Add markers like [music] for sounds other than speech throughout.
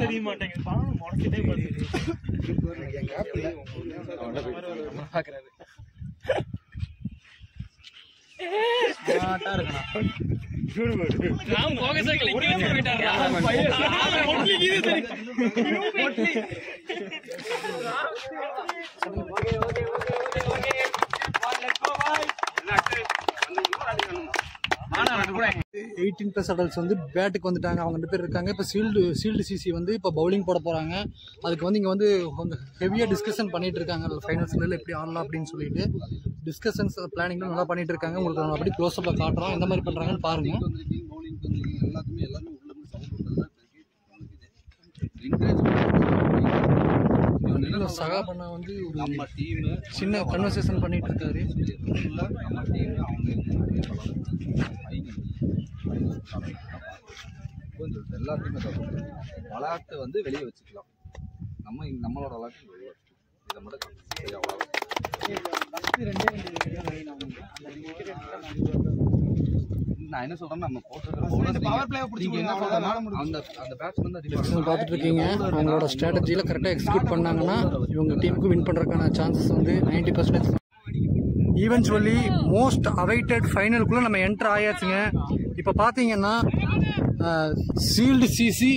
தெரிய மாட்டேங்குது பாவம் முடக்கிட்டே பார்த்துட்டு நான் போயிட்டாரா? ஆமா, பொட்லி கீது தெரியும். எயிட்டீன் ப்ளஸ் அடல்ட்ஸ் வந்து பேட்டுக்கு வந்துட்டாங்க அவங்க ரெண்டு பேர் இருக்காங்க இப்போ சீல்டு சீல்டு சிசி வந்து இப்போ பவுலிங் போட போகிறாங்க அதுக்கு வந்து இங்கே வந்து கொஞ்சம் ஹெவியாக டிஸ்கஷன் பண்ணிட்டு இருக்காங்க ஃபைனல்ஸ்ல எப்படி ஆடலாம் அப்படின்னு சொல்லிட்டு டிஸ்கஷன்ஸ் பிளானிங்லாம் நல்லா பண்ணிட்டு இருக்காங்க உங்களுக்கு நான் அப்படி க்ளோஸ்அப்பில் காட்டுறோம் எந்த மாதிரி பண்ணுறாங்கன்னு பாருங்கள் எல்லாத்துக்குமே எல்லாமே உள்ள சவுண்ட் விடுறதுதான் இப்ப இருக்கு சகா பண்ணா வந்து ஒரு நம்ம டீம் சின்ன கன்வர்சேஷன் பண்ணிட்டு இருக்காரு நம்ம டீம் அவங்க எல்லாத்தையுமே தப்பு விளையாட்டு வந்து வெளியே வச்சுக்கலாம். நம்ம நம்மளோட விளையாட்டு வெளியே வச்சுக்கலாம். இதை மட்டும். நான் என்ன சொல்றேன்னா நம்ம போட்டிருக்கிற நீங்க என்ன சொல்றேன்னா அந்த அந்த பேட்ஸ்மேன் தான் நீங்கள் பார்த்துட்டு இருக்கீங்க அவங்களோட ஸ்ட்ராட்டஜியில் கரெக்டாக எக்ஸிக்யூட் பண்ணாங்கன்னா இவங்க டீமுக்கு வின் பண்ணுறதுக்கான சான்சஸ் வந்து ninety percentage eventually most awaited ஃபைனலுக்குள்ளே நம்ம என்டர் ஆயாச்சுங்க. இப்போ பார்த்தீங்கன்னா shield CC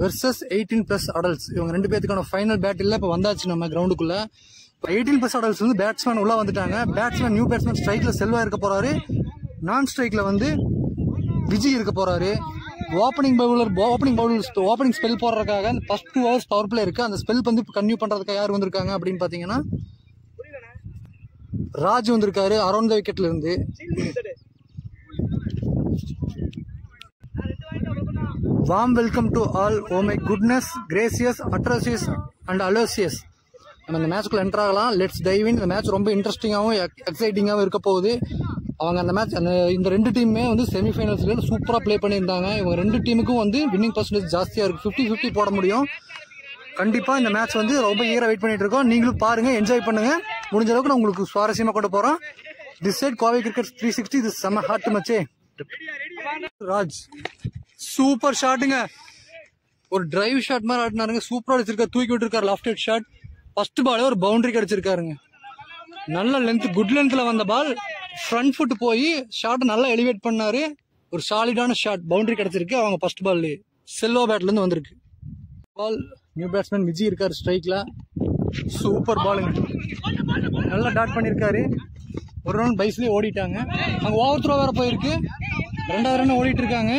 versus eighteen plus adults இவங்க ரெண்டு பேத்துக்கான ஃபைனல் பேட்டில் இப்போ வந்தாச்சு நம்ம கிரவுண்டுக்குள்ளே இப்போ எயிட்டீன் ப்ளஸ் அடல்ட்ஸ் வந்து பேட்ஸ்மேன் உள்ளே வந்துட்டாங்க. பேட்ஸ்மேன் நியூ பேட்ஸ்மேன் ஸ்ட்ரைக்கில் செல்வா இருக்க போகிறாரு நான் ஸ்ட்ரைக்கில் வந்து விஜய் இருக்க போகிறாரு opening bowler opening bowler opening spell போடுறதுக்காக first two hours power play இருக்குது அந்த ஸ்பெல் வந்து கன்யூ பண்ணுறதுக்காக யார் வந்திருக்காங்க அப்படின்னு பார்த்தீங்கன்னா ராஜ் வந்திருக்காரு அரௌண்ட் த விக்கெட்ல இருந்து. Warm welcome to all oh my goodness gracious atrocious and Aloysius நம்ம இந்த மேட்ச்க்குள்ள என்டர் ஆகலாம். லெட்ஸ் டைவ் இன் இந்த மேட்ச் ரொம்ப இன்ட்ரெஸ்டிங்காகவும் எக்ஸைட்டிங்காகவும் இருக்க போகுது. அவங்க அந்த மேட்ச் அந்த இந்த ரெண்டு டீமுமே வந்து செமிஃபைனல்ஸ்ல சூப்பராக ப்ளே பண்ணியிருந்தாங்க. இவங்க ரெண்டு டீமுக்கும் வந்து வின்னிங் பர்சன்டேஜ் ஜாஸ்தியாக இருக்குது ஃபிஃப்டி ஃபிஃப்டி போட முடியும். கண்டிப்பாக இந்த மேட்ச் வந்து ரொம்ப ஈராக வெயிட் பண்ணிட்டு இருக்கோம். நீங்களும் பாருங்கள் என்ஜாய் பண்ணுங்கள் முடிஞ்ச அளவுக்கு நான் உங்களுக்கு சுவாரஸ்யமாக கொண்டு போகிறோம் this side Kovai cricket three sixty இது செம்ம ஹார்ட் மச்சே ராஜ் சூப்பர் ஷாட்டுங்க ஒரு டிரைவ் ஷாட் மாதிரி ஆடினாருங்க. சூப்பராக அடிச்சிருக்காரு. தூக்கி விட்டுருக்காரு. லெஃப்ட் ஹெட் ஷாட் ஃபர்ஸ்ட் பாலே ஒரு பவுண்டரி கிடச்சிருக்காருங்க. நல்ல லென்த் குட் லென்த்தில் வந்த பால் ஃப்ரண்ட் ஃபுட் போய் ஷாட்டை நல்லா எலிவேட் பண்ணாரு. ஒரு சாலிடான ஷாட் பவுண்டரி கிடச்சிருக்கு. அவங்க ஃபர்ஸ்ட் பால் செல்வா பேட்லேருந்து வந்திருக்கு. பால் நியூ பேட்ஸ்மேன் விஜய் இருக்கார் ஸ்ட்ரைக்கில் சூப்பர் பாலுங்க நல்லா டாட் பண்ணியிருக்காரு ஒரு ரன் பைஸ்லேயே ஓடிட்டாங்க. அங்கே ஓவர் த்ரோ வேற போயிருக்கு. ரெண்டாவது ரன் ஓடிட்டு இருக்காங்க.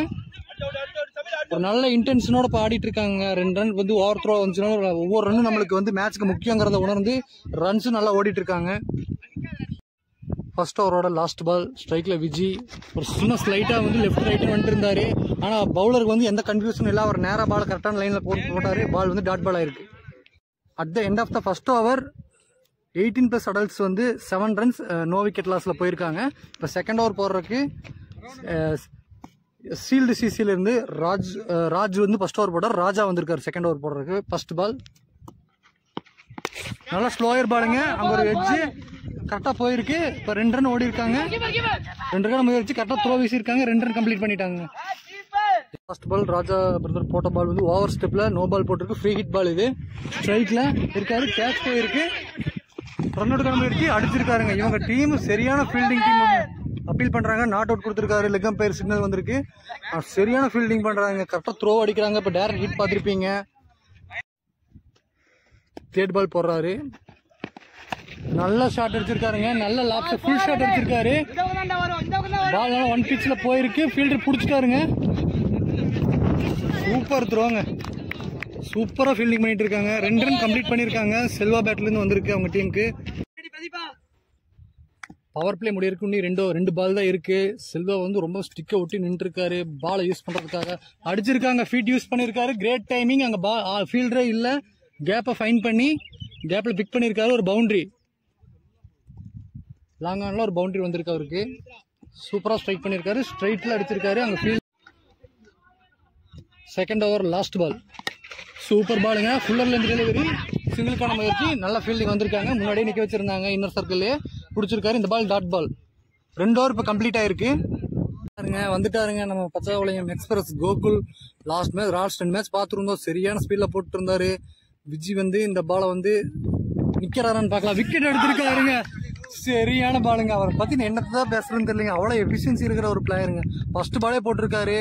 ஒரு நல்ல இன்டென்ஷனோட இப்போ ஆடிட்டு இருக்காங்க. ரெண்டு ரன் வந்து ஓவர் த்ரோ வந்துச்சுன்னா ஒவ்வொரு ரன்னும் நம்மளுக்கு வந்து மேட்ச்க்கு முக்கியங்கிறத உணர்ந்து ரன்ஸும் நல்லா ஓடிட்டு இருக்காங்க. ஃபர்ஸ்ட் ஓவரோட லாஸ்ட் பால் ஸ்ட்ரைக்கில் விஜி. ஒரு சின்ன ஸ்லைட்டாக வந்து லெஃப்ட் ரைட்டு வந்துட்டு இருந்தார் ஆனால் பவுலருக்கு வந்து எந்த கன்ஃபியூஷனும் இல்லை. அவர் நேராக பால் கரெக்டான லைனில் போட்டு போட்டாரு. பால் வந்து டாட் பால் ஆயிருக்கு. At the end of the first over eighteen plus adults வந்து செவன் ரன்ஸ் நோ விக்கெட் லாஸில் போயிருக்காங்க. இப்போ செகண்ட் ஓவர் போடுறதுக்கு uh, சீல்டு சிசில ராஜ் uh, ராஜ் வந்து ஃபர்ஸ்ட் ஓவர் போட்டார். ராஜா வந்திருக்காரு செகண்ட் ஓவர் போடுறதுக்கு. ஃபர்ஸ்ட் பால் நல்லா ஸ்லோயர் பாலுங்க அங்கே ஒரு எட்ஜ் கரெக்டாக போயிருக்கு. இப்போ ரெண்டு ரன் ஓடி இருக்காங்க ரெண்டு ரன் முயற்சி கரெக்டாக த்ரோ வீசியிருக்காங்க. ரெண்டு ரன் கம்ப்ளீட் பண்ணிட்டாங்க. ஃபர்ஸ்ட் பால் ராஜா பிரதர் போட்ட பால் வந்து ஓவர் ஸ்டெப்பில் நோ பால் போட்டிருக்கு. ஃப்ரீ ஹிட் பால் இது. ஸ்ட்ரைக்கில் இருக்காரு. கேட்ச் போயிருக்கு ரன் அவுட் கிளம்பி இருக்கு அடிச்சிருக்காருங்க. இவங்க டீம் சரியான ஃபீல்டிங் டீம் அப்பீல் பண்ணுறாங்க நாட் அவுட் கொடுத்துருக்காரு. லெக் அம்பையர் சிக்னல் வந்திருக்கு. சரியான ஃபீல்டிங் பண்ணுறாங்க கரெக்டாக த்ரோ அடிக்கிறாங்க. இப்போ டேரக்ட் ஹிட் பார்த்துருப்பீங்க. தேர்ட் பால் போடுறாரு. நல்ல ஷாட் அடிச்சிருக்காருங்க நல்ல லாப்ஸ் ஃபுல் ஷாட் அடிச்சிருக்காரு பால் ஒன் பிச்சில் போயிருக்கு. ஃபீல்டர் பிடிச்சிட்டாருங்க. சூப்பர் த்ரோங்க சூப்பரா ஃபீல்டிங் பண்ணிட்டு இருக்காங்க ரெண்டு ரன் கம்ப்ளீட் பண்ணிருக்காங்க. செல்வா பேட்ல இருந்து வந்திருக்கு அவங்க டீமுக்கு பவர் பிளே முடியிருக்கு இன்னும் ரெண்டோ ரெண்டு பால் தான் இருக்கு. செல்வா வந்து ரொம்ப ஸ்டிக்கை ஒட்டி நின்று இருக்காரு பாலை யூஸ் பண்றதுக்காக அடிச்சிருக்காங்க. ஃபீட் யூஸ் பண்ணிருக்காரு. கிரேட் டைமிங் அங்க பா ஃபீல்டரே இல்ல. கேப்பை ஃபைன் பண்ணி கேப்ல பிக் பண்ணிருக்காரு. ஒரு பவுண்டரி லாங் ஆனில் ஒரு பவுண்டரி வந்திருக்கு அவருக்கு. சூப்பராக ஸ்ட்ரைக் பண்ணியிருக்காரு ஸ்ட்ரைட்டில் அடிச்சிருக்காரு. அங்கே field second over last ball super பாலுங்க ஃபுல்லர்லேருந்து டெலிவரி சிங்கிளுக்கான முயற்சி. நல்ல ஃபீல்டிங் வந்திருக்காங்க. முன்னாடியே நிற்க வச்சிருந்தாங்க. இன்னர் சர்க்கிள்லேயே பிடிச்சிருக்காரு. இந்த பால் டாட் பால் ரெண்டு ஓவர் இப்போ கம்ப்ளீட் ஆயிருக்கு. பாருங்க. வந்துட்டாருங்க. நம்ம பச்சாவளையம் express Gokul last match last ரெண்டு மேட்ச் பார்த்துருந்தோம். சரியான ஸ்பீடில் போட்டுருந்தாரு. விஜி வந்து இந்த பாலை வந்து நிற்கிறாரான்னு பார்க்கலாம். விக்கெட் எடுத்திருக்காருங்க. சரியான பாலுங்க அவரை பற்றி நான் என்னத்தை தான் பேசுகிறேன்னு தெரியலங்க. அவ்வளோ எஃபிஷியன்சி இருக்கிற ஒரு பிளேயருங்க ஃபஸ்ட்டு பாலே போட்டிருக்காரு.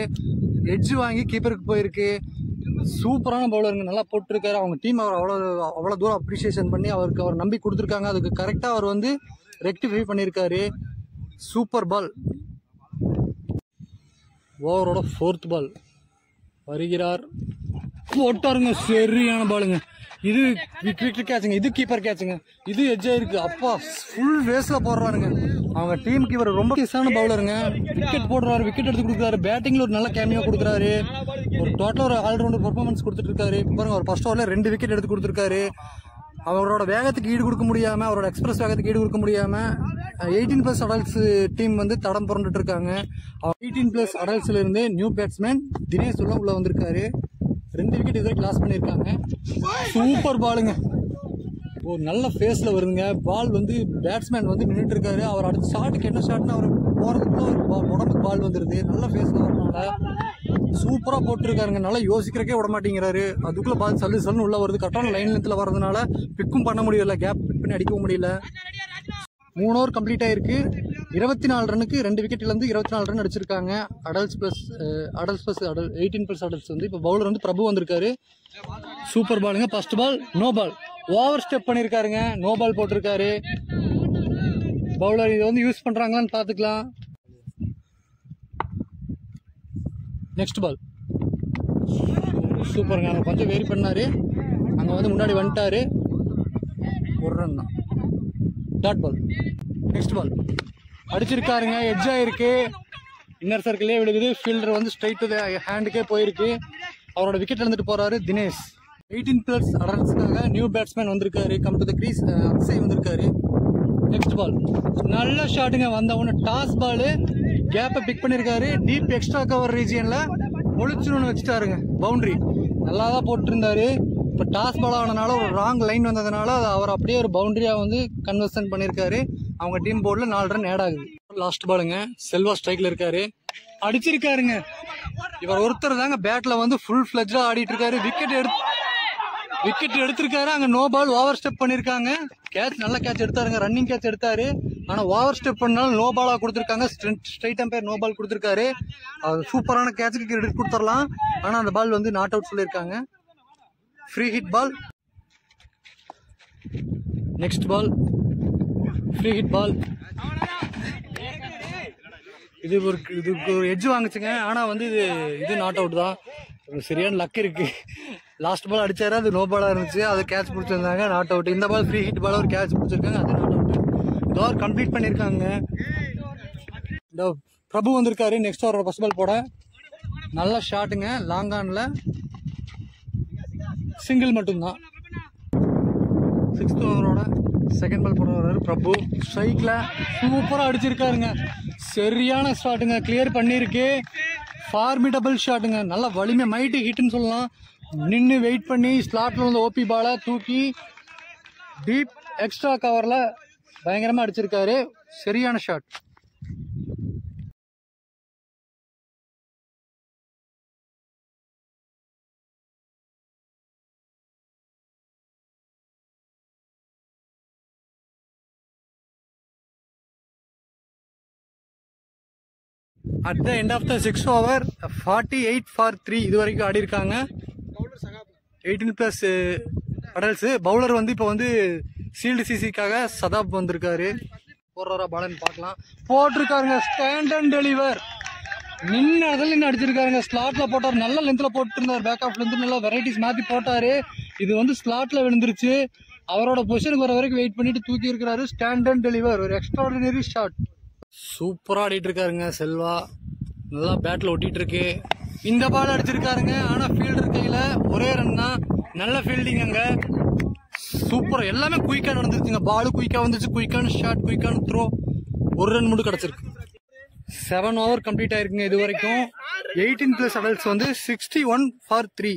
எட்ஜ் வாங்கி கீப்பருக்கு போயிருக்கு. சூப்பரான பவுலருங்க நல்லா போட்டிருக்காரு. அவங்க டீம் அவர் அவ்வளோ அவ்வளோ தூரம் அப்ரிஷியேஷன் பண்ணி அவருக்கு அவர் நம்பி கொடுத்துருக்காங்க. அதுக்கு கரெக்டாக அவர் வந்து ரெக்டிஃபை பண்ணியிருக்காரு. சூப்பர் பால் ஓவரோட ஃபோர்த் பால் வருகிறார். போட்டாருங்க. சரியான பாலுங்க இது கிரிக்கெட் கேட்சுங்க இது கீப்பர் கேட்சுங்க. இது எஜ்ஜா இருக்கு. அப்பா ஃபுல் வேஸ்ட்ல போடுறாருங்க அவங்க டீம் கீப்பர் ரொம்ப கிசான பவுலருங்க விக்கெட் போடுறாரு விக்கெட் எடுத்து கொடுக்குறாரு. பேட்டிங்ல ஒரு நல்ல கேமியா கொடுக்குறாரு. ஒரு டோட்டலா ஒரு ஆல்ரவுண்டர் பர்ஃபார்மன்ஸ் கொடுத்துட்டு இருக்காரு பாருங்க ஒரு ஃபர்ஸ்ட் ஓவர்ல ரெண்டு விக்கெட் எடுத்து கொடுத்துருக்காரு. அவரோட வேகத்துக்கு ஈடு கொடுக்க முடியாம அவரோட எக்ஸ்பிரஸ் வேகத்துக்கு ஈடு கொடுக்க முடியாம எயிட்டீன் பிளஸ் அடல்ட்ஸ் டீம் வந்து தடம் புரண்டுட்டு இருக்காங்க. எயிட்டீன் பிளஸ் அடல்ட்ஸ்ல இருந்து நியூ பேட்ஸ்மேன் தினேஷ் உள்ள உள்ள வந்திருக்காரு. ரெண்டு விக்கெட் இதுவரை கிளாஸ் பண்ணியிருக்காங்க. சூப்பர் பாலுங்க ஒரு நல்ல ஃபேஸில் வருதுங்க. பால் வந்து பேட்ஸ்மேன் வந்து நின்றுட்டு இருக்காரு அவர் அடுத்த ஷாட்டுக்கு என்ன ஷாட்னு அவர் போகிறதுக்குள்ள ஒரு பால் உடம்புக்கு பால் வந்துடுது நல்ல ஃபேஸில் வரனால சூப்பராக போட்டிருக்காருங்க. நல்லா யோசிக்கிறக்கே விட மாட்டேங்கிறாரு. அதுக்குள்ளே பால் சல்லு சல்லுன்னு உள்ளே வருது. கரெக்டான லைன் லென்த்தில் வரதுனால பிக்கும் பண்ண முடியல. கேப் பிக் பண்ணி அடிக்கவும் முடியல. மூணு ஓவர் கம்ப்ளீட் ஆயிருக்கு. இருபத்தி நாலு ரன்னுக்கு ரெண்டு விக்கெட்லேருந்து இருபத்தி நாலு ரன் அடிச்சிருக்காங்க. Adults plus adults plus adult eighteen plus adults வந்து இப்போ பவுலர் வந்து பிரபு வந்திருக்காரு. சூப்பர் பாலுங்க first ball no ball over step பண்ணியிருக்காருங்க no ball போட்டிருக்காரு. பவுலர் இதை வந்து யூஸ் பண்ணுறாங்களான்னு பார்த்துக்கலாம். நெக்ஸ்ட் பால் சூப்பருங்க அங்க கொஞ்சம் வெரி பண்ணாரு. அங்கே வந்து முன்னாடி வந்துட்டார். ஒரு ரன் தான். டாட் பால் நெக்ஸ்ட் பால் அடிச்சிருக்காருங்க எட்ஜ் ஆயிருக்கு. இன்னர் சர்க்கிளே விழுகுது ஃபீல்டர் வந்து ஸ்ட்ரைட் டு ஹேண்டுக்கே போயிருக்கு. அவரோட விக்கெட் இழந்துட்டு போறாரு தினேஷ். எயிட்டீன் பிளஸ் அடர்ஸ்க்காக நியூ பேட்ஸ்மேன் வந்திருக்காரு. Come to the crease Akshay வந்திருக்காரு. நெக்ஸ்ட் பால் நல்ல ஷாட்டுங்க வந்த உடனே டாஸ் பால் கேப்பை பிக் பண்ணியிருக்காரு டீப் எக்ஸ்ட்ரா கவர் ரீஜியனில் முழிச்சுன்னு வச்சுட்டாருங்க. பவுண்டரி நல்லா தான் போட்டிருந்தாரு. இப்போ டாஸ் பால் ஆனதுனால ஒரு ராங் லைன் வந்ததுனால அது அவர் அப்படியே ஒரு பவுண்டரியாக வந்து கன்வர்ஷன் பண்ணியிருக்காரு அவங்க டீம் போர்டில் நாலு ரன் ஆட் ஆகுது. லாஸ்ட் பாலுங்க செல்வா ஸ்ட்ரைக்ல இருக்காரு. அடிச்சிருக்காருங்க. இவர் ஒருத்தர் தாங்க பேட்ல வந்து ஃபுல் ஃபிளஜ்டா ஆடிட்டு இருக்காரு விக்கெட் எடுத்து விக்கெட் எடுத்திருக்காரு. அங்க நோ பால் ஓவர் ஸ்டெப் பண்ணிருக்காங்க. கேட்ச் நல்ல கேட்ச் எடுத்தாருங்க. ரன்னிங் கேட்ச் எடுத்தாரு. ஆனா ஓவர் ஸ்டெப் பண்ணாலும் நோ பாலா கொடுத்திருக்காங்க. ஸ்ட்ரைட் அம்பையர் நோ பால் கொடுத்திருக்காரு. அது சூப்பரான கேட்சுக்கு கிரெடிட் கொடுத்துடலாம் ஆனா அந்த பால் வந்து நாட் அவுட் சொல்லியிருக்காங்க. Free hit ball next ball free hit ball இது ஒரு இதுக்கு ஒரு எட்ஜ் வாங்குச்சுங்க. ஆனால் வந்து இது இது நாட் அவுட் தான். ஒரு சரியான லக் இருக்கு. லாஸ்ட் பால் அடிச்சாரு? அது நோ பாலாக இருந்துச்சு. அது கேட்ச் பிடிச்சிருந்தாங்க நாட் அவுட் இந்த பால் ஃப்ரீ ஹிட் பால் ஒரு கேட்ச் பிடிச்சிருக்காங்க அது நாட் அவுட் இதோ கம்ப்ளீட் பண்ணியிருக்காங்க இந்த பிரபு வந்திருக்காரு. நெக்ஸ்ட் ஓவர் ஃபஸ்ட் பால் போட. நல்ல ஷாட்டுங்க லாங் ஆனில் சிங்கிள் மட்டும்தான். சிக்ஸ்த் ஓவரோட செகண்ட் பால் போட வர்றாரு. பிரபு ஸ்ட்ரைக்கில் சூப்பராக அடிச்சிருக்காருங்க. சரியான ஷாட்டுங்க கிளியர் பண்ணியிருக்கு. ஃபார்மிடபிள் ஷாட்டுங்க நல்ல வலிமை மைட்டு ஹிட்டுன்னு சொல்லலாம். நின்று வெயிட் பண்ணி ஸ்லாட்டில் வந்து ஓபி பாலை தூக்கி டீப் எக்ஸ்ட்ரா கவரில் பயங்கரமாக அடிச்சிருக்காரு. சரியான shot at the end of the six over forty eight for three இது வரைக்கும் ஆடி இருக்காங்க. எயிட்டீன் ப்ளஸ் அடல்ஸ் பவுலர் வந்து இப்போ வந்து சீல்டு சிசிக்காக சதாப் வந்திருக்காரு. போடுறாரா பாலன் பார்க்கலாம். போட்டிருக்காருங்க ஸ்டாண்ட் அண்ட் டெலிவர் நின்று அதில் நின்று அடிச்சிருக்காருங்க. ஸ்லாட்டில் போட்டார். நல்ல லென்த்தில் போட்டுருந்தார். பேக் ஆஃப்லேருந்து நல்லா வெரைட்டிஸ் மாற்றி போட்டார். இது வந்து ஸ்லாட்டில் விழுந்துருச்சு. அவரோட பொசிஷனுக்கு வர வரைக்கும் வெயிட் பண்ணிட்டு தூக்கி இருக்கிறாரு ஸ்டாண்ட் அண்ட் டெலிவர் ஒரு எக்ஸ்ட்ராடினரி ஷாட் சூப்பராக ஆடிட்டு இருக்காருங்க செல்வா. நல்லா பேட்டில் ஒட்டிட்டு இருக்கு இந்த பால் அடிச்சிருக்காருங்க ஆனால் ஃபீல்டர் கையில் ஒரே ரன் தான். நல்ல ஃபீல்டிங் அங்கே. சூப்பர் எல்லாமே குயிக்காக நடந்துருச்சுங்க. பாலு குயிக்காக வந்துச்சு. குயிக்கான ஷாட் குயிக்கான த்ரோ ஒரு ரன் மட்டும் கிடச்சிருக்கு. செவன் ஓவர் கம்ப்ளீட் ஆயிருக்குங்க இது வரைக்கும். எயிட்டீன் பிளஸ் அடல்ட்ஸ் வந்து சிக்ஸ்டி ஒன் ஃபார் த்ரீ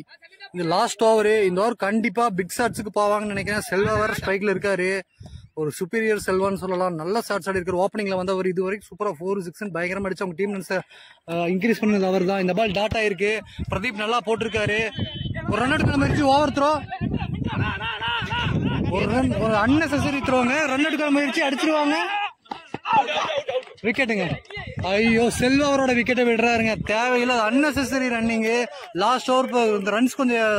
இந்த லாஸ்ட் ஓவரு இந்த ஓவர் கண்டிப்பாக பிக் ஷாட்ஸுக்கு போவாங்கன்னு நினைக்கிறேன். செல்வா வேறு ஸ்ட்ரைக்கில் இருக்காரு. ஒரு சுப்பீரியர் செல்வான்னு சொல்லலாம். நல்ல ஷாட்ஸ் ஆடி இருக்கிற ஓப்பனிங்கில் வந்து அவர் இது வரைக்கும் சூப்பராக ஃபோர் சிக்ஸ்னு பயங்கரமாக அடிச்சு அவங்க டீம் இன்க்ரீஸ் பண்ணது அவர் தான் இந்த பால் டாட் ஆயிருக்கு. பிரதீப் நல்லா போட்டிருக்காரு. ஒரு ரன் எடுக்கிற மாதிரி ஓவர் த்ரோ ஒரு ரன் ஒரு அன்னெசரி த்ரோங்க ரன் எடுக்கிற முயற்சி அடிச்சிருவாங்க. விக்கெட்டுங்க ஐயோ செல்வா அவரோட விக்கெட்டை விடுறாருங்க. தேவையில்லாத அன்னெசரி ரன்னிங்கு லாஸ்ட் ஓவர் இந்த ரன்ஸ் கொஞ்சம்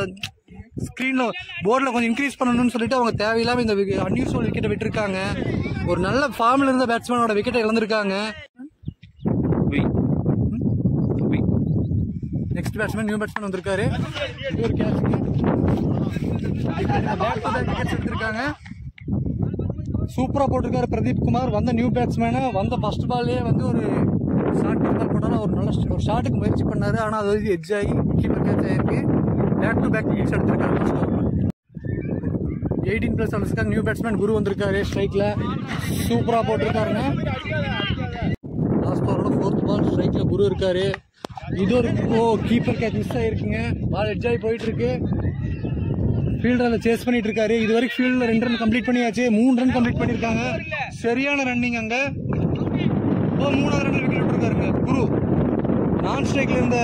ஸ்க்ரீன்ல போர்டில் கொஞ்சம் இன்க்ரீஸ் பண்ணணும்னு சொல்லிட்டு அவங்க தேவையில்லாம இந்த அன்யூஸ்வல் விக்கெட்டை விட்டுருக்காங்க. ஒரு நல்ல ஃபார்ம்ல இருந்த பேட்ஸ்மேனோட விக்கெட்டை இழந்திருக்காங்க. நெக்ஸ்ட் பேட்ஸ்மேன் நியூ பேட்ஸ்மேன் வந்திருக்காரு. எடுத்திருக்காங்க. சூப்பரா போட்டிருக்காரு பிரதீப் குமார். வந்த நியூ பேட்ஸ்மேனு வந்த ஃபர்ஸ்ட் பால்லே வந்து ஒரு ஷார்ட் பால் போட்டாலும் ஒரு நல்ல ஒரு ஷாட்டுக்கு முயற்சி பண்ணாரு. ஆனா அது வந்து எட்ஜ் ஆகி கீப்பர் கேட்ச் ஆயிருக்கு. பேக் டு பேக் விக்கெட்ஸ் எடுத்திருக்காரு ஃபர்ஸ்ட் ஓவர் எயிட்டீன் பிளஸ் அடிச்சிருக்காங்க நியூ பேட்ஸ்மேன் குரு வந்திருக்காரு ஸ்ட்ரைக்ல சூப்பரா போட்டிருக்காருங்க. லாஸ்ட் ஓவரோட ஃபோர்த் பால் ஸ்ட்ரைக்ல குரு இருக்காரு. இது ஒரு ஓ கீப்பர் கேட்ச் மிஸ் ஆகிருக்குங்க பால் எட்ஜ் ஆகி போயிட்டு இருக்கு அதை சேஸ் பண்ணிட்டு இருக்காரு. இது வரைக்கும் ஃபீல்டில் ரெண்டு ரன் கம்ப்ளீட் பண்ணியாச்சு. மூணு ரன் கம்ப்ளீட் பண்ணியிருக்காங்க. சரியான ரன்னிங் அங்கே. ஓ மூணாவது ரன் விக்கெட் விட்டுருக்காருங்க. குரு. நான் ஸ்ட்ரைக்ல இருந்த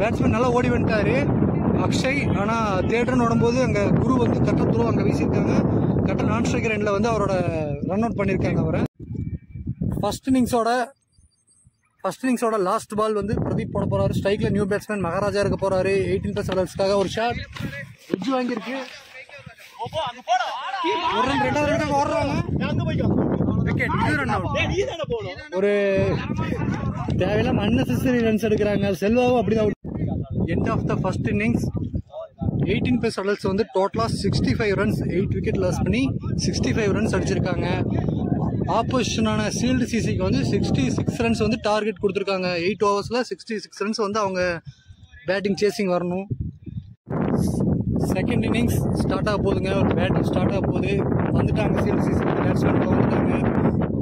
பேட்ஸ்மேன் நல்லா ஓடி வந்துட்டாரு. அக்ஷய் ஆனால் தேட்டர்னு ஓடும்போது அங்கே குரு வந்து கட்ட த்ரோ அங்கே வீசியிருக்காங்க. கட்ட நான் ஸ்ட்ரைக் ரெண்டில் வந்து அவரோட ரன் அவுட் பண்ணியிருக்காங்க அவரை. ஃபர்ஸ்ட் இன்னிங்ஸோட ஃபர்ஸ்ட் இன்னிங்ஸோட லாஸ்ட் பால் வந்து பிரதீப் போட போகிறாரு ஸ்ட்ரைக்கில் நியூ பேட்ஸ்மேன் மகாராஜா இருக்க போகிறாரு எயிட்டீன் பிளஸ் ரன்ஸ்க்காக ஒரு ஷாட் வெஜ் வாங்கியிருக்கு. ஒரு ரன் ரெண்டாவது ரன் ஓடுறாங்க. விக்கெட் இது ரன் ஒரு தேவையில்லாம அன்னெசரி ரன்ஸ் எடுக்கிறாங்க. செல்வாவும் அப்படிதான் end of the first innings eighteen plus adults வந்து டோட்டலாக sixty five runs eight wicket loss பண்ணி சிக்ஸ்டி ஃபைவ் ரன்ஸ் அடிச்சிருக்காங்க ஆப்போசிஷனான சீல்டு சிசிக்கு வந்து சிக்ஸ்டி சிக்ஸ் ரன்ஸ் வந்து டார்கெட் கொடுத்துருக்காங்க. எயிட் ஓவர்ஸில் சிக்ஸ்டி சிக்ஸ் ரன்ஸ் வந்து அவங்க பேட்டிங் சேசிங் வரணும். செகண்ட் இன்னிங்ஸ் ஸ்டார்ட் ஆக போகுதுங்க. ஒரு பேட்டிங் ஸ்டார்ட் ஆக போகுது. வந்துட்டாங்க சீல்டு சிசி பேட்ஸ்மேன் வந்துட்டாங்க.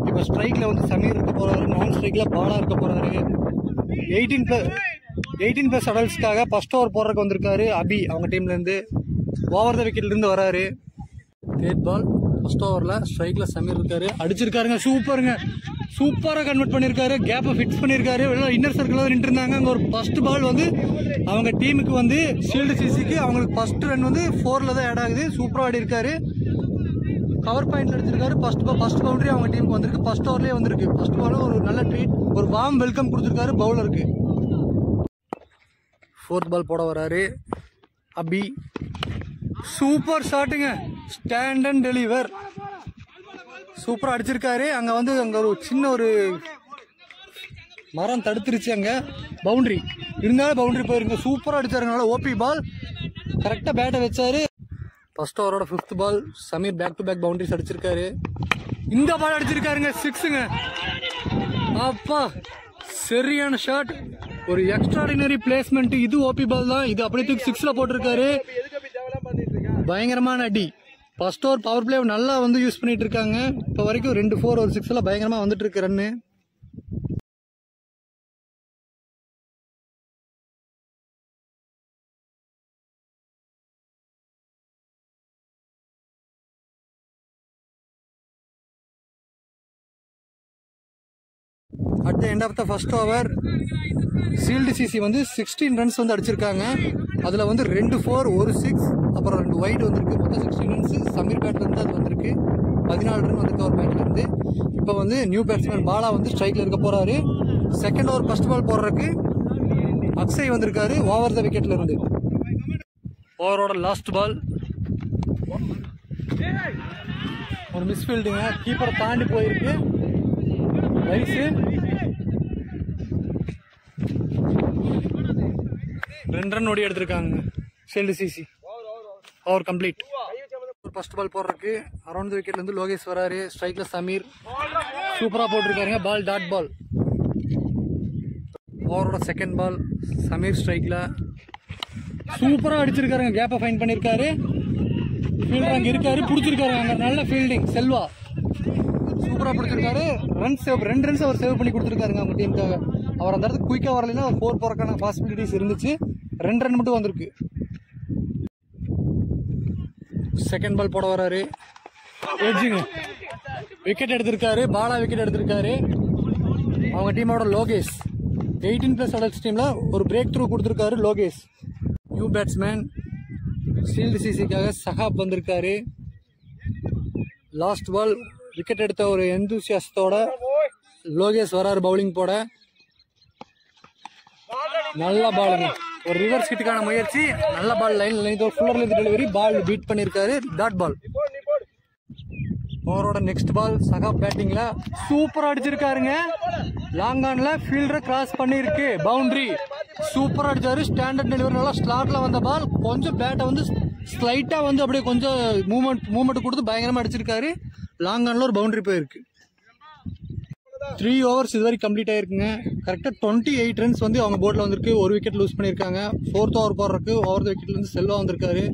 இப்போ ஸ்ட்ரைக்கில் வந்து சமீர் இருக்க போகிறாரு நான் ஸ்ட்ரைக்கில் பாலாக இருக்க போகிறாரு எயிட்டீன் ப்ளஸ் எயிட்டீன் ப்ளஸ் அடல்ட்ஸ்க்காக ஃபர்ஸ்ட் ஓவர் போடுறதுக்கு வந்திருக்காரு அபி. அவங்க டீம்லேருந்து ஓவர் த விக்கெட்லேருந்து வராரு. தேர்ட் பால் ஃபர்ஸ்ட் ஓவரில் ஸ்ட்ரைக்கில் சமீர் இருக்காரு. அடிச்சிருக்காருங்க. சூப்பருங்க. சூப்பராக கன்வெர்ட் பண்ணியிருக்காரு கேப்பை ஃபிக்ஸ் பண்ணியிருக்காரு எல்லாம் இன்னர் சர்க்கிளில் நின்று இருந்தாங்க அங்கே ஒரு ஃபஸ்ட் பால் வந்து அவங்க டீமுக்கு வந்து ஷீல்டு சிசிக்கு அவங்களுக்கு ஃபர்ஸ்ட் ரன் வந்து ஃபோரில் தான் ஆட் ஆகுது. சூப்பராக ஆடி இருக்காரு கவர் பாயிண்ட்ல எடுத்திருக்காரு ஃபர்ஸ்ட் பால் ஃபர்ஸ்ட் பவுண்டரி அவங்க டீமுக்கு வந்திருக்கு. ஃபர்ஸ்ட் ஓவர்லேயே வந்திருக்கு. ஃபர்ஸ்ட் பாலும் ஒரு நல்ல ட்ரீட் ஒரு வார்ம் வெல்கம் கொடுத்துருக்காரு பவுலருக்கு ஃபோர்த் பால் போட வராரு. அபி சூப்பர் ஷாட்டுங்க. Stand and deliver. சூப்பராக அடிச்சிருக்காரு. அங்கே வந்து அங்கே ஒரு சின்ன ஒரு மரம் தடுத்துருச்சு அங்கே. பவுண்டரி. இருந்தாலும் பவுண்டரி போயிருங்க. சூப்பராக அடிச்சாருனால ஓபி பால். கரெக்டாக பேட்டை வச்சாரு. First ஓவரோட fifth ball Sameer back to back boundaries அடிச்சிருக்காரு. இந்த பால் அடிச்சிருக்காருங்க. சிக்ஸுங்க அப்பா சரியான ஷாட் ஒரு எக்ஸ்ட்ராடினரி பிளேஸ்மெண்ட் இது ஓபி பால் தான். இது அப்படியே தூக்கி சிக்ஸ்ல போட்டிருக்காரு. பயங்கரமான அடி. ஃபர்ஸ்ட் ஓவர் பவர் பிளே நல்லா வந்து யூஸ் பண்ணிட்டு இருக்காங்க. இப்போ வரைக்கும் ரெண்டு ஃபோர் ஒரு சிக்ஸ்ல பயங்கரமா வந்துட்டு இருக்கு run at the end of the first over Shield CC வந்து சிக்ஸ்டீன் ரன்ஸ் வந்து அடிச்சிருக்காங்க. அதில் வந்து ரெண்டு ஃபோர் ஒரு சிக்ஸ் அப்புறம் ரெண்டு ஒயிட் வந்திருக்கு. மொத்தம் சிக்ஸ்டீன் ரன்ஸ் சமீர் பேட்லேருந்து அது வந்திருக்கு. பதினாலு ரன் வந்திருக்கு அவர் பேட்லேருந்து இப்போ வந்து நியூ பேட்ஸ்மேன் பாலா வந்து ஸ்ட்ரைக்கில் இருக்க போகிறாரு செகண்ட் ஓவர் ஃபர்ஸ்ட் பால் போடுறதுக்கு அக்ஷய் வந்திருக்காரு ஓவர் த விக்கெட்டில் இருந்து. ஓவரோட லாஸ்ட் பால் ஒரு மிஸ்ஃபீல்டுங்க கீப்பரை தாண்டி போயிருக்கு. வயசு ரெண்டு ரன் ஓடி எடுத்திருக்காங்க shield CC over complete first ball போடுறதுக்கு அரௌண்ட் விக்கெட்லேருந்து லோகேஷ் வராரு. ஸ்ட்ரைக்கில் சமீர். சூப்பராக போட்டிருக்காருங்க. பால் டாட் பால் ஓவரோட செகண்ட் பால் சமீர் ஸ்ட்ரைக்கில் சூப்பராக அடிச்சிருக்காருங்க. கேப்பை ஃபைன் பண்ணியிருக்காரு ஃபீல்டர் அங்கே இருக்காரு. பிடிச்சிருக்காரு. அங்கே நல்ல ஃபீல்டிங் செல்வா. சூப்பராக பிடிச்சிருக்காரு. ரன் சேவ் ரெண்டு ரன்ஸ் அவர் சேவ் பண்ணி கொடுத்துருக்காருங்க அவங்க டீமுக்காக அவர் அந்த இடத்துக்கு குயிக்காக வரலைன்னா ஃபோர் போகிறக்கான பாசிபிலிட்டிஸ் இருந்துச்சு. ரெண்டு ரன் மட்டும் வந்திருக்கு. செகண்ட் பால் போட வராரு. எட்ஜுங்க விக்கெட் எடுத்திருக்காரு. பாலா விக்கெட் எடுத்திருக்காரு. அவங்க டீமோட லோகேஷ். எயிட்டீன் பிளஸ் அடல்ட்ஸ் டீமில் ஒரு பிரேக் த்ரூ கொடுத்துருக்காரு லோகேஷ். நியூ பேட்ஸ்மேன் ஷீல்டு சிசிக்காக சஹாப் வந்திருக்காரு. லாஸ்ட் பால் விக்கெட் எடுத்த ஒரு எந்தூசியாசத்தோட லோகேஷ் வராரு பவுலிங் போட. நல்ல பாலுங்க ஒரு ரிவர்ஸ் ஹிட்டுக்கான முயற்சி. நல்ல ball line line fuller delivery ball beat பண்ணியிருக்காரு டாட் பால் ஓவரோட நெக்ஸ்ட் பால் சகா பேட்டிங்ல சூப்பரா அடிச்சிருக்காருங்க. லாங் ஆன்ல ஃபீல்டரை கிராஸ் பண்ணியிருக்கு. பவுண்டரி சூப்பரா அடிச்சாரு. ஸ்டாண்டர்ட் டெலிவரி நல்லா ஸ்லாட்ல வந்த பால் கொஞ்சம் பேட்டை வந்து ஸ்லைட்டா வந்து அப்படியே கொஞ்சம் மூவ்மெண்ட் மூவ்மெண்ட் கொடுத்து பயங்கரமா அடிச்சிருக்காரு. லாங் ஆன்ல ஒரு பவுண்டரி போயிருக்கு. த்ரீ ஓவர்ஸ் இது வரைக்கும் கம்ப்ளீட் ஆயிருக்குங்க. கரெக்டாக டுவெண்ட்டி எயிட் ரன்ஸ் வந்து அவங்க போர்டில் வந்திருக்கு. ஒரு விக்கெட் லூஸ் பண்ணியிருக்காங்க. ஃபோர்த் ஓவர் போடுறதுக்கு ஓவர் விக்கெட்ல விக்கெட்லேருந்து செல்வா வந்திருக்காரு.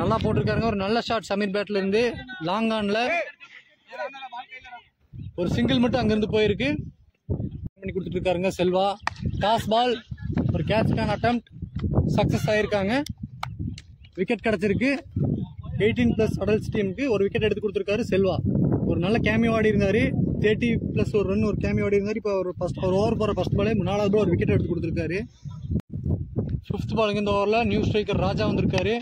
நல்லா போட்டிருக்காருங்க. ஒரு நல்ல ஷாட் சமீர் பேட்லேருந்து லாங் ஆனில் ஒரு சிங்கிள் மட்டும் அங்கேருந்து போயிருக்கு. பண்ணி கொடுத்துட்டு இருக்காருங்க செல்வா. டாஸ் பால் ஒரு கேட்ச்க்கான அட்டம் சக்ஸஸ் ஆகியிருக்காங்க விக்கெட் கிடச்சிருக்கு. எயிட்டீன் ப்ளஸ் அடல்ட்ஸ் டீமுக்கு ஒரு விக்கெட் எடுத்து கொடுத்துருக்காரு செல்வா. ஒரு நல்ல கேமியோ ஆடி இருந்தார். தேர்ட்டி ப்ளஸ் ஒரு ரன் ஒரு கேமியோட இருந்தார் இப்போ ஒரு ஃபஸ்ட் ஒரு ஓவர் போகிற ஃபஸ்ட் பாலே நாலாவது பால் ஒரு விக்கெட் எடுத்து கொடுத்துருக்காரு. ஃபிஃப்த் பாலுங்க இந்த ஓவரில் நியூ ஸ்ட்ரைக்கர் ராஜா வந்திருக்காரு.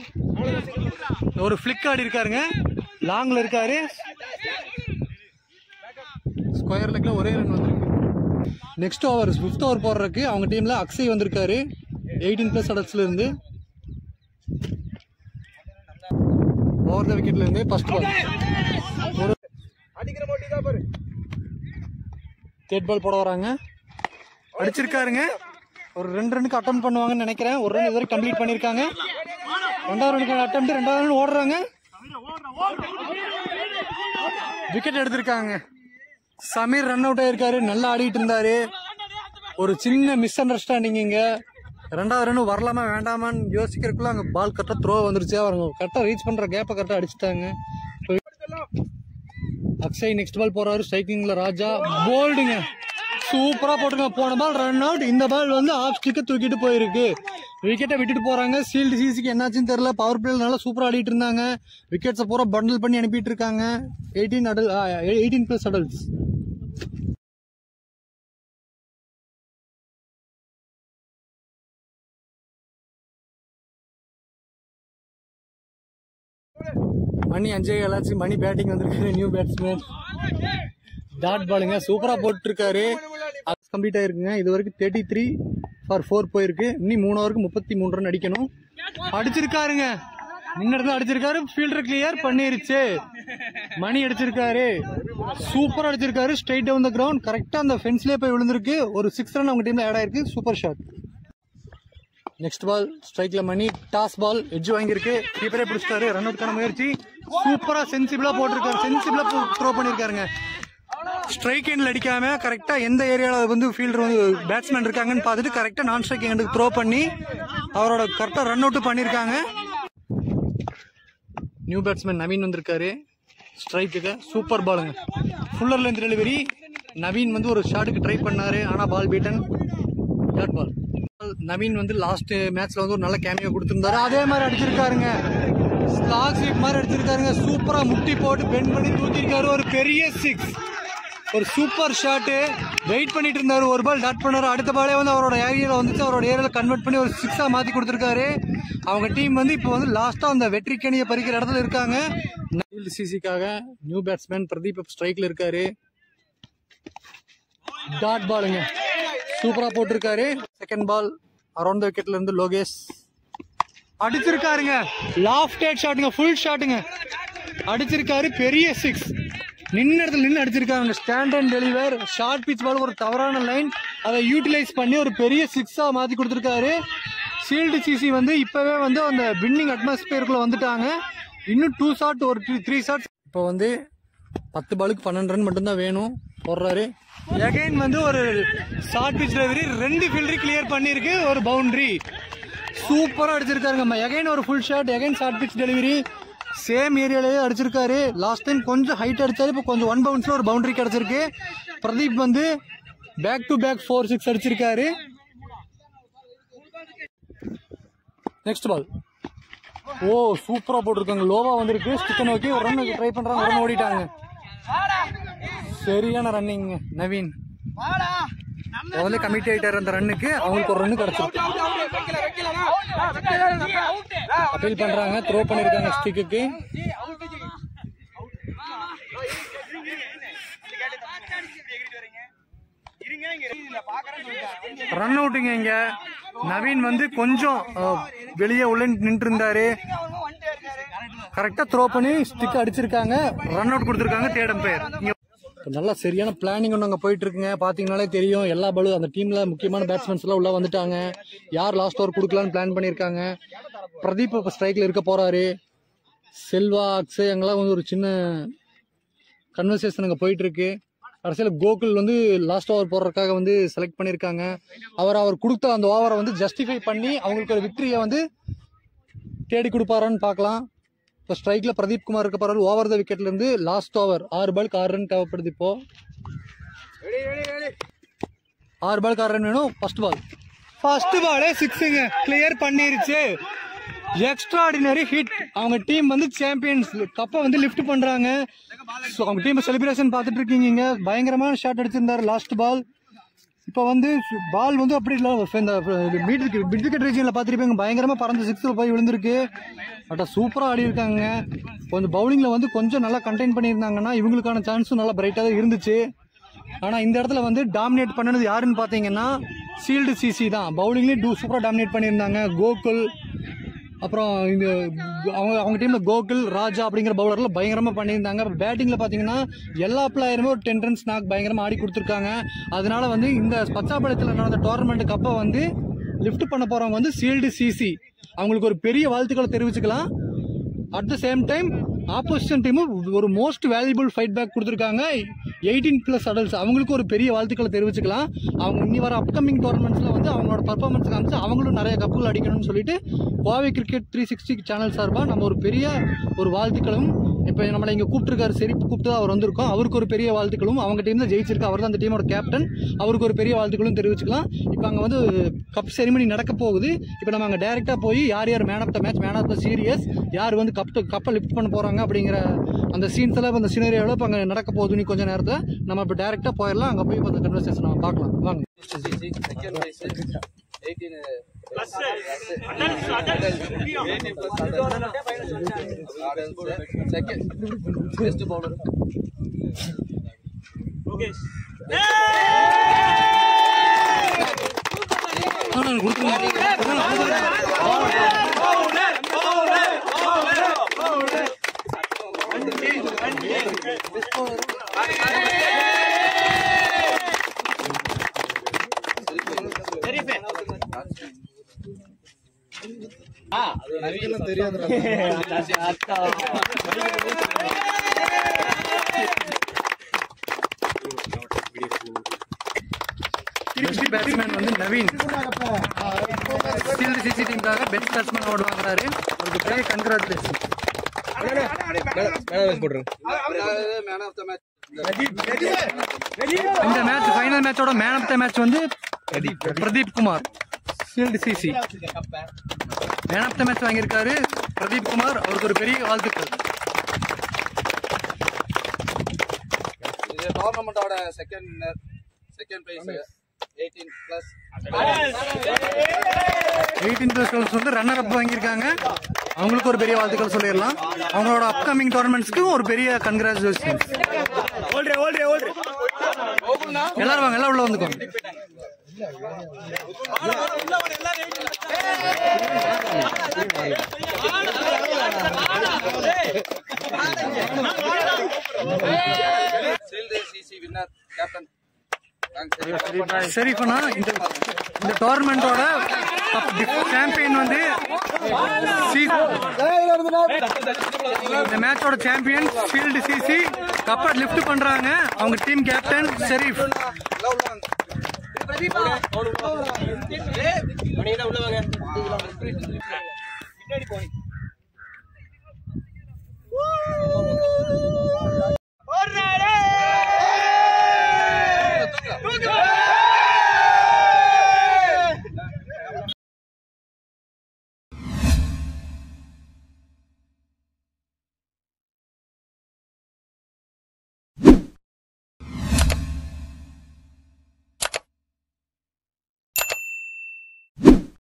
ஒரு ஃப்ளிக் ஆடி இருக்காருங்க. லாங்ல இருக்காரு. ஸ்கொயர் லெக்கில் ஒரே ரன் வந்திருக்கு. நெக்ஸ்ட் ஓவர் ஃபிஃப்த் ஓவர் போடுறதுக்கு அவங்க டீமில் அக்ஷய் வந்திருக்காரு. எயிட்டீன் ப்ளஸ் அடல்ட்ஸ்ல இருந்து. ஓவர் த விக்கெட்லேருந்து ஃபஸ்ட் பால் ஒரு தேட் பால் போட வராங்க. அடிச்சிருக்காருங்க. ஒரு ரெண்டு ரன்னுக்கு அட்டம் பண்ணுவாங்கன்னு நினைக்கிறேன். ஒரு ரன் இதுவரை கம்ப்ளீட் பண்ணியிருக்காங்க. ரெண்டாவது ரனுக்கு அட்டம் ரெண்டாவது ரன் ஓடுறாங்க. விக்கெட் எடுத்திருக்காங்க. சமீர் ரன் அவுட் ஆயிருக்காரு. நல்லா ஆடிட்டு இருந்தாரு. ஒரு சின்ன மிஸ் அண்டர்ஸ்டாண்டிங் இங்க. ரெண்டாவது ரன் வரலாமா வேண்டாமான்னு யோசிக்கிறதுக்குள்ள அங்க பால் கரெக்டாக த்ரோ வந்துருச்சு. அவங்க கரெக்டாக ரீச் பண்ற கேப்பை கரெக்டாக அடிச்சுட்டாங்க. அக்ஷய் நெக்ஸ்ட் பால் போறாரு. ஸ்ட்ரைக்கிங்ல ராஜா போல்டுங்க சூப்பரா போட்டுங்க போன பால் ரன் அவுட் இந்த பால் வந்து ஆஃப் ஸ்டிக்க தூக்கிட்டு போயிருக்கு. விக்கெட்டை விட்டுட்டு போறாங்க. சீல்டு சிசிக்கு என்னாச்சுன்னு தெரியல. பவர் பிளேல நல்லா சூப்பரா ஆடிட்டு இருந்தாங்க. விக்கெட்ஸை பூரா பண்டில் பண்ணி அனுப்பிட்டு இருக்காங்க. Eighteen adult eighteen plus adults மணி அஞ்சே ஏழாச்சு. மணி பேட்டிங் வந்திருக்காரு நியூ பேட்ஸ்மேன் டாட் பாலுங்க சூப்பராக போட்டுருக்காரு. அது கம்ப்ளீட் ஆயிருக்குங்க. இது வரைக்கும் தேர்ட்டி த்ரீ ஃபார் ஃபோர் போயிருக்கு. இன்னும் மூணு ஓவருக்கு முப்பத்தி மூணு ரன் அடிக்கணும். அடிச்சிருக்காருங்க. முன்னெடுத்து அடிச்சிருக்காரு. ஃபீல்டர் கிளியர் பண்ணிருச்சு. மணி அடிச்சிருக்காரு. சூப்பராக அடிச்சிருக்காரு. ஸ்ட்ரைட் டவுன் த கிரவுண்ட் கரெக்டா அந்த ஃபென்ஸ்லேயே போய் விழுந்திருக்கு. ஒரு சிக்ஸ் ரன் அவங்க டீம்ல ஆட் ஆயிருக்கு. சூப்பர் ஷாட் நெக்ஸ்ட் பால் ஸ்ட்ரைக்ல மணி. டாஸ் பால் எட்ஜ் வாங்கியிருக்கு. கீப்பரே பிடிச்சிட்டாரு. ரன் அவுட்கான முயற்சி. சூப்பரா சென்சிபிளா போட்டிருக்காரு. சென்சிபிளா த்ரோ பண்ணிருக்காருங்க. ஸ்ட்ரைக் எண்ட்ல அடிக்காம கரெக்டா எந்த ஏரியால வந்து ஃபீல்டர் வந்து பேட்ஸ்மேன் இருக்காங்கன்னு பார்த்துட்டு கரெக்டா நான் ஸ்ட்ரைக் எண்டுக்கு த்ரோ பண்ணி அவரோட கரெக்டா ரன் அவுட் பண்ணிருக்காங்க. நியூ பேட்ஸ்மேன் நவீன் வந்திருக்காரு. ஸ்ட்ரைக்குக்கு சூப்பர் பாலுங்க ஃபுல்லர் இருந்து டெலிவரி நவீன் வந்து ஒரு ஷாட்டுக்கு ட்ரை பண்ணாரு. ஆனா ball beaten dot ball Naveen வந்து லாஸ்ட் மேட்ச்ல வந்து ஒரு நல்ல கேமியா கொடுத்திருந்தாரு. அதே மாதிரி அடிச்சிருக்காருங்க. ஸ்லாக் ஸ்வீப் மாதிரி அடிச்சிருக்காருங்க. சூப்பராக முட்டி போட்டு பெண்ட் பண்ணி தூக்கியிருக்காரு. ஒரு பெரிய சிக்ஸ் ஒரு சூப்பர் ஷாட்டு வெயிட் பண்ணிட்டு இருந்தார். ஒரு பால் டாட் பண்ணார். அடுத்த பாலே வந்து அவரோட ஏரியாவில் வந்துச்சு. அவரோட ஏரியாவில் கன்வெர்ட் பண்ணி ஒரு சிக்ஸாக மாற்றி கொடுத்துருக்காரு. அவங்க டீம் வந்து இப்போ வந்து லாஸ்ட்டாக அந்த வெற்றி கணியை பறிக்கிற இடத்துல இருக்காங்க. சிசிக்காக நியூ பேட்ஸ்மேன் பிரதீப் ஸ்ட்ரைக்கில் இருக்காரு. டாட் பாலுங்க சூப்பராக போட்டிருக்காரு. செகண்ட் பால் அரௌண்ட் த விக்கெட்லேருந்து லோகேஷ். அடிச்சிருக்காருங்க. லாஃப்ட் ஷாட்டுங்க ஃபுல் ஷாட்டுங்க அடிச்சிருக்காரு பெரிய சிக்ஸ் நின்ன இடத்துல நின்று அடிச்சிருக்காங்க stand and deliver short pitch ball ஒரு தவறான லைன் அதை யூட்டிலைஸ் பண்ணி ஒரு பெரிய சிக்ஸாக மாற்றி கொடுத்துருக்காரு. ஷீல்டு சிசி வந்து இப்போவே வந்து அந்த வின்னிங் அட்மாஸ்பியருக்குள்ள வந்துட்டாங்க. இன்னும் டூ ஷாட் ஒரு த்ரீ ஷாட் இப்போ வந்து பத்து பாலுக்கு பன்னெண்டு ரன் மட்டும்தான் வேணும். போடுறாரு. எகைன் வந்து ஒரு ஷார்ட் பிச் டெலிவரி ரெண்டு ஃபீல்டரி கிளியர் பண்ணியிருக்கு. ஒரு பவுண்ட்ரி சூப்பராக அடிச்சிருக்காருங்க எகைன் ஒரு full shot again short pitch delivery same ஏரியாலேயே அடிச்சிருக்காரு. லாஸ்ட் டைம் கொஞ்சம் ஹைட் அடித்தார் இப்போ கொஞ்சம் ஒன் பவுன்ஸில் ஒரு பவுண்டரி கிடச்சிருக்கு. பிரதீப் வந்து back to back four six அடிச்சிருக்காரு. நெக்ஸ்ட் பால் ஓ சூப்பராக போட்டிருக்காங்க. லோவாக வந்திருக்கு. ஸ்டிக்கை நோக்கி ஒரு ரன் ட்ரை பண்ணுறாங்க ஒரு ரன் ஓடிட்டாங்க. சரியான ரன்னிங் நவீன். முதல்ல கமிட் ஆயிட்டாரு அந்த ரன்னுக்கு அவங்களுக்கு ஒரு ரன் கிடைச்சிருக்கு. அப்பீல் பண்றாங்க த்ரோ பண்ணிருக்காங்க ஸ்டிக்கு ரன் அவுட்டுங்க இங்க நவீன் வந்து கொஞ்சம் வெளியே உள்ள நின்று இருந்தாரு கரெக்டா த்ரோ பண்ணி ஸ்டிக் அடிச்சிருக்காங்க. ரன் அவுட் கொடுத்திருக்காங்க தேர்ட் இப்போ நல்லா சரியான பிளானிங் ஒன்று அங்கே போயிட்டு இருக்குங்க பார்த்தீங்கனாலே தெரியும். எல்லா பலு அந்த டீமில் முக்கியமான பேட்ஸ்மேன்ஸ் எல்லாம் உள்ள வந்துட்டாங்க. யார் லாஸ்ட் ஓவர் கொடுக்கலான்னு பிளான் பண்ணியிருக்காங்க. பிரதீப் இப்போ ஸ்ட்ரைக்கில் இருக்க போகிறாரு செல்வா அக்ஷய் அங்கெல்லாம் வந்து ஒரு சின்ன கன்வர்சேஷன் அங்கே போயிட்டுருக்கு. கடைசியில் கோகுல் வந்து லாஸ்ட் ஓவர் போடுறதுக்காக வந்து செலக்ட் பண்ணியிருக்காங்க. அவர் அவர் கொடுத்த அந்த ஓவரை வந்து ஜஸ்டிஃபை பண்ணி அவங்களுக்கு ஒரு விக்டரியை வந்து தேடி கொடுப்பாரான்னு பார்க்கலாம். இப்போ ஸ்ட்ரைக்ல பிரதீப் குமார் இருக்க போறாரு. ஓவர் த விக்கெட்ல இருந்து லாஸ்ட் ஓவர் ஆறு பாலுக்கு ஆறு ரன் தேவைப்படுது இப்போ. ஆறு பாலுக்கு ஆறு ரன் வேணும். ஃபர்ஸ்ட் பால் ஃபர்ஸ்ட் பாலே சிக்ஸுங்க கிளியர் பண்ணிருச்சு. எக்ஸ்ட்ராடினரி ஹிட் அவங்க டீம் வந்து சாம்பியன்ஸ் கப்பை வந்து லிஃப்ட் பண்றாங்க. So, அவங்க டீம் செலிப்ரேஷன் பார்த்துட்டு இருக்கீங்க. பயங்கரமான ஷாட் அடிச்சிருந்தாரு. லாஸ்ட் பால் இப்போ வந்து பால் வந்து அப்படி இல்லை. இந்த மிட் விக்கெட் ரீஜனில் பார்த்துருப்பீங்க பயங்கரமாக பறந்து சிக்ஸில் போய் விழுந்திருக்கு. பட் சூப்பராக ஆடி இருக்காங்க கொஞ்சம் பவுலிங்கில் வந்து கொஞ்சம் நல்லா கண்டெயின் பண்ணியிருந்தாங்கன்னா இவங்களுக்கான சான்ஸும் நல்லா பிரைட்டாக தான் இருந்துச்சு. ஆனால் இந்த இடத்துல வந்து டாமினேட் பண்ணினது யாருன்னு பார்த்தீங்கன்னா சீல்டு சிசி தான். பவுலிங்லேயும் டூ சூப்பராக டாமினேட் பண்ணியிருந்தாங்க. கோகுல் அப்புறம் இந்த அவங்க அவங்க டீமில் கோகுல் ராஜா அப்படிங்கிற பவுலரில் பயங்கரமாக பண்ணியிருந்தாங்க. அப்புறம் பேட்டிங்கில் பார்த்தீங்கன்னா எல்லா பிளேயருமே ஒரு டென் ரன்ஸ் நாக் பயங்கரமாக ஆடி கொடுத்துருக்காங்க. அதனால வந்து இந்த பச்சாப்பாளையத்தில் நடந்த டோர்னமெண்ட் கப்பை வந்து லிஃப்ட் பண்ண போகிறவங்க வந்து சீல்டு சிசி அவங்களுக்கு ஒரு பெரிய வாழ்த்துக்களை தெரிவிச்சுக்கலாம். At the same time opposition டீமும் ஒரு மோஸ்ட் வேல்யூபிள் ஃபைட் பேக் கொடுத்துருக்காங்க. எயிட்டீன் ப்ளஸ் அடல்ட்ஸ் அவங்களுக்கும் ஒரு பெரிய வாழ்த்துக்களை தெரிவிச்சுக்கலாம். அவங்க இனி வர அப்கமிங் டோர்னமெண்ட்ஸில் வந்து அவங்களோட பர்ஃபார்மன்ஸ் காமிச்சு அவங்களும் நிறைய கப்புகள் அடிக்கணும்னு சொல்லிட்டு Kovai cricket three sixty channel சார்பாக நம்ம ஒரு பெரிய ஒரு வாழ்த்துக்களும் இப்போ நம்மளை இங்கே கூப்பிட்டுருக்காரு சரி கூப்பிட்டு தான் அவர் வந்திருக்கோம். அவருக்கு ஒரு பெரிய வாழ்த்துக்களும். அவங்க டீம் தான் ஜெயிச்சிருக்கு. அவர் தான் அந்த டீமோட கேப்டன் அவருக்கு ஒரு பெரிய வாழ்த்துக்களும் தெரிவிச்சுக்கலாம். இப்போ அங்கே வந்து கப் செரிமனி நடக்க போகுது. இப்போ நம்ம அங்கே டேரெக்டாக போய் யார் யார் man of the match man of the series யார் வந்து கப் கப்பை லிஃப்ட் பண்ண போகிறாங்க அப்படிங்கிற அந்த சீன்ஸ் எல்லாம் அந்த சினரியோவில் இப்போ அங்கே நடக்க போகுது நீ கொஞ்சம் நேரத்தில் நம்ம இப்போ டேரெக்டாக போயிடலாம். அங்கே போய் இப்போ அந்த கன்வர்சேஷன் நம்ம பார்க்கலாம். வாங்க. Second prize eighteen second bowler best [laughs] batsman வந்து நவீன். சீல்டு சிசி டீமுக்காக பெஸ்ட் பேட்ஸ்மேன் அவார்டு வாங்குறாரு. அவருக்கு பெரிய congratulation man of the match இந்த மேட்ச் ஃபைனல் மேட்சோட மேன் ஆஃப் த மேட்ச் வந்து Pradeep Kumar. Shield CC man of the match வாங்கியிருக்காரு. பிரதீப் குமார் அவருக்கு ஒரு பெரிய வாழ்த்துக்கள். இது டோர்னமெண்டோட second winner second prize eighteen plus eighteen plus வந்து ரன்னர் அப் வாங்கியிருக்காங்க. அவங்களுக்கு ஒரு பெரிய வாழ்த்துக்கள் சொல்லிடலாம். அவங்களோட அப்கமிங் டோர்னமெண்ட்ஸ்க்கு ஒரு பெரிய கங்க்ராச்சுலேஷன் எல்லாரும் வாங்க எல்லாம் உள்ள வந்துக்கோங்க. சரி இந்த இந்த டோர்னமெண்டோட சாம்பியன் வந்து இந்த மேட்சோட சாம்பியன் ஃபீல்டு சிசி கப்பை லிஃப்ட் பண்றாங்க. அவங்க டீம் கேப்டன் ஷெரீஃப் பிரதீபா. மணியடா உள்ள வாங்க பின்னாடி போய்